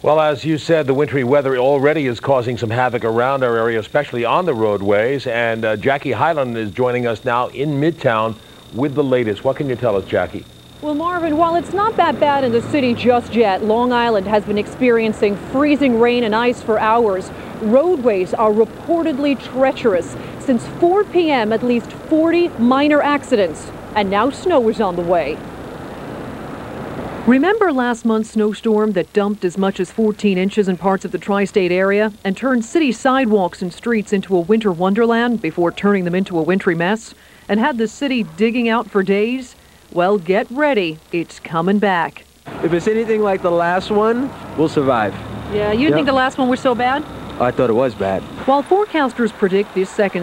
Well, as you said, the wintry weather already is causing some havoc around our area, especially on the roadways. And uh, Jackie Hyland is joining us now in Midtown with the latest. What can you tell us, Jackie? Well, Marvin, while it's not that bad in the city just yet, Long Island has been experiencing freezing rain and ice for hours. Roadways are reportedly treacherous. Since 4 p.m., at least 40 minor accidents. And now snow is on the way. Remember last month's snowstorm that dumped as much as 14 inches in parts of the tri state area and turned city sidewalks and streets into a winter wonderland before turning them into a wintry mess? And had the city digging out for days? Well, get ready. It's coming back. If it's anything like the last one, we'll survive. Yeah, you yep. think the last one was so bad? I thought it was bad. While forecasters predict this second